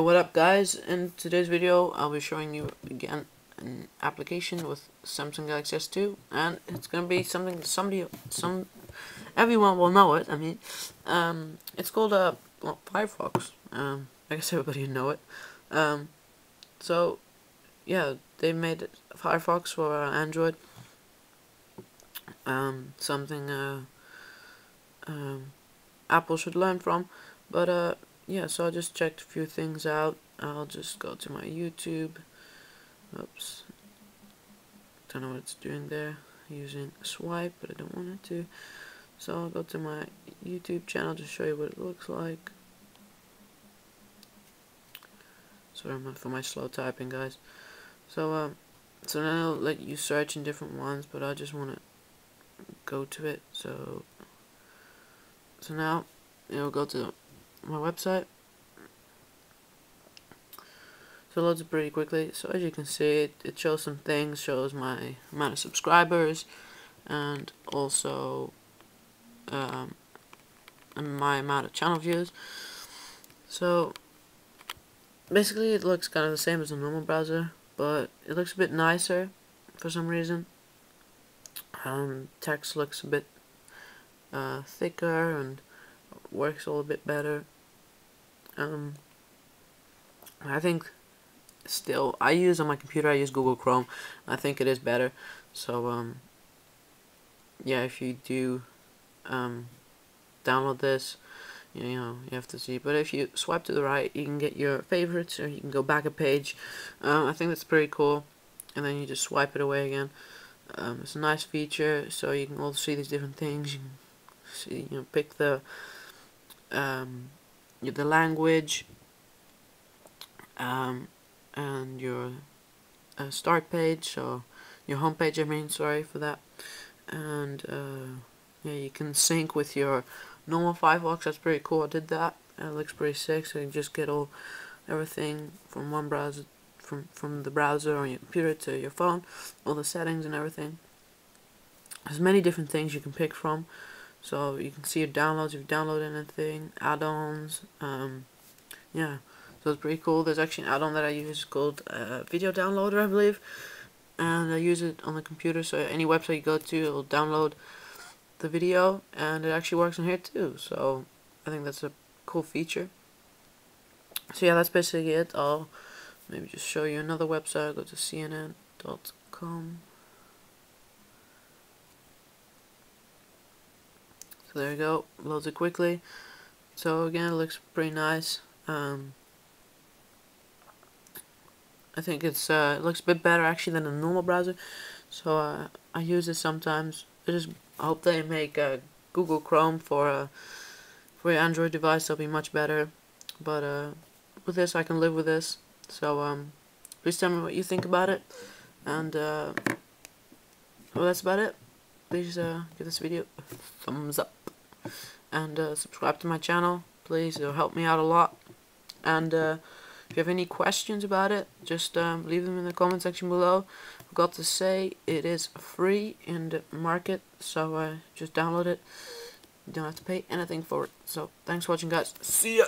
What up guys, in today's video I'll be showing you again an application with Samsung Galaxy S2 and it's gonna be something somebody some everyone will know it I mean. Um, it's called uh, well, Firefox. Um, I guess everybody know it. Um, so yeah they made Firefox for uh, Android. Um, something uh, um, Apple should learn from. But uh yeah, so I just checked a few things out. I'll just go to my YouTube. Oops. Don't know what it's doing there. Using swipe, but I don't want it to. So I'll go to my YouTube channel to show you what it looks like. Sorry for my slow typing, guys. So, um, so now I'll let you search in different ones, but I just want to go to it. So, so now, you'll go to my website. So it loads pretty quickly. So as you can see, it, it shows some things, shows my amount of subscribers, and also um, my amount of channel views. So basically it looks kind of the same as a normal browser, but it looks a bit nicer for some reason. Um, text looks a bit uh, thicker and works a little bit better. Um, I think still I use on my computer I use Google Chrome. I think it is better. So um, yeah, if you do um, download this, you know you have to see. But if you swipe to the right, you can get your favorites, or you can go back a page. Um, I think that's pretty cool. And then you just swipe it away again. Um, it's a nice feature, so you can all see these different things. You can see, you know, pick the um, the language um, and your uh, start page or your home page I mean sorry for that. And uh, yeah you can sync with your normal Firefox that's pretty cool. I did that it looks pretty sick. So you just get all everything from one browser from from the browser on your computer to your phone all the settings and everything. There's many different things you can pick from so you can see your downloads if you download anything, add-ons, um, yeah. So it's pretty cool. There's actually an add-on that I use called uh, Video Downloader, I believe. And I use it on the computer, so any website you go to, it'll download the video, and it actually works on here too. So I think that's a cool feature. So yeah, that's basically it. I'll maybe just show you another website. Go to cnn.com. there you go, loads it quickly. So again, it looks pretty nice. Um, I think it's uh, it looks a bit better actually than a normal browser. So uh, I use it sometimes. I just hope they make uh, Google Chrome for uh, for your Android device. That'll be much better. But uh, with this, I can live with this. So um, please tell me what you think about it. And uh, well, that's about it. Please give this video a thumbs up and uh, subscribe to my channel please. It'll help me out a lot. And uh, if you have any questions about it just um, leave them in the comment section below. I've got to say it is free in the market so uh, just download it. You don't have to pay anything for it. So thanks for watching guys. See ya